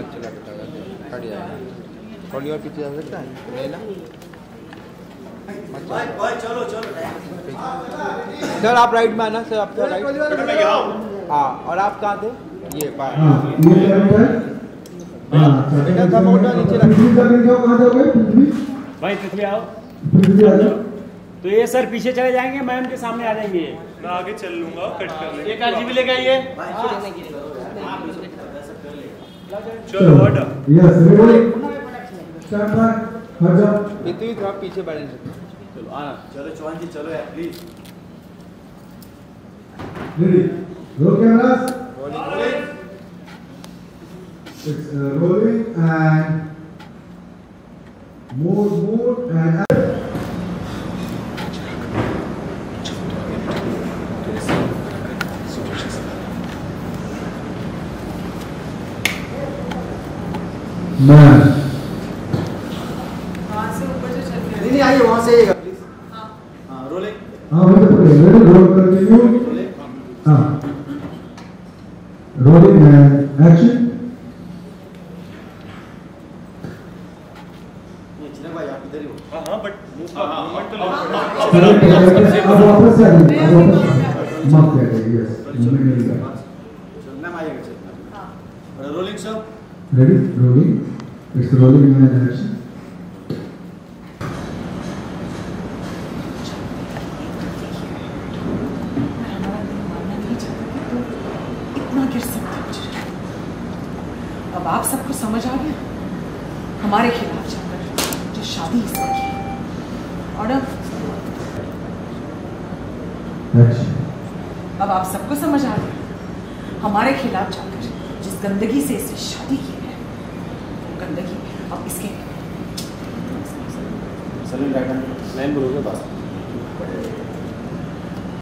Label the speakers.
Speaker 1: मत चला जाएगा थोड़ी और पीछे जा सकता है? ले सर आप राइट में आना सर आपका राइट हाँ। और आप कहाँ थे? ये
Speaker 2: हाँ है? हाँ
Speaker 1: बेटा मोटा नीचे
Speaker 3: भाई पृथ्वी आओ। तो ये सर पीछे चले जाएँगे मैम के सामने आ जाएँगे।
Speaker 4: मैं आगे चल लूँगा कट कर लेंगे।
Speaker 3: एक आरजीबी लेके आइए।
Speaker 4: चलो हटा
Speaker 2: यस रेडी स्टार्ट बाय हट जाओ
Speaker 1: पृथ्वी थोड़ा पीछे बैलेंस रखो।
Speaker 3: चलो आना।
Speaker 5: चलो चौहान जी चलो यार please
Speaker 2: ready roll cameras
Speaker 1: Rolling.
Speaker 2: It's uh, rolling and move and Man.
Speaker 6: वहाँ से ऊपर जो चल
Speaker 5: नहीं नहीं आइए वहाँ से आइएगा प्लीज़
Speaker 6: हाँ
Speaker 5: हाँ रोलिंग
Speaker 2: हाँ पड़े रेडी रोल कंटिन्यू
Speaker 5: रोलिंग
Speaker 2: हाँ। रोलिंग एंड एक्शन
Speaker 5: ये चिन्ह भाई आप इधर ही हो।
Speaker 4: हाँ हाँ तो लेना
Speaker 2: अब वापस आ जाइए अब वापस माफ़ कर दीजिए यस
Speaker 5: मैम आइएगा
Speaker 6: हाँ।
Speaker 5: Rolling sir?
Speaker 2: Ready? Rolling. It's rolling in
Speaker 6: सकते हो अब आप सबको समझ आ गया? हमारे खिलाफ जाकर जो शादी इसने की और अब? अब आप सबको समझ आ गया? हमारे खिलाफ जाकर जिस गंदगी से इसने शादी की इसके।
Speaker 5: Sir right hand.
Speaker 3: मैम बोलोगे बस।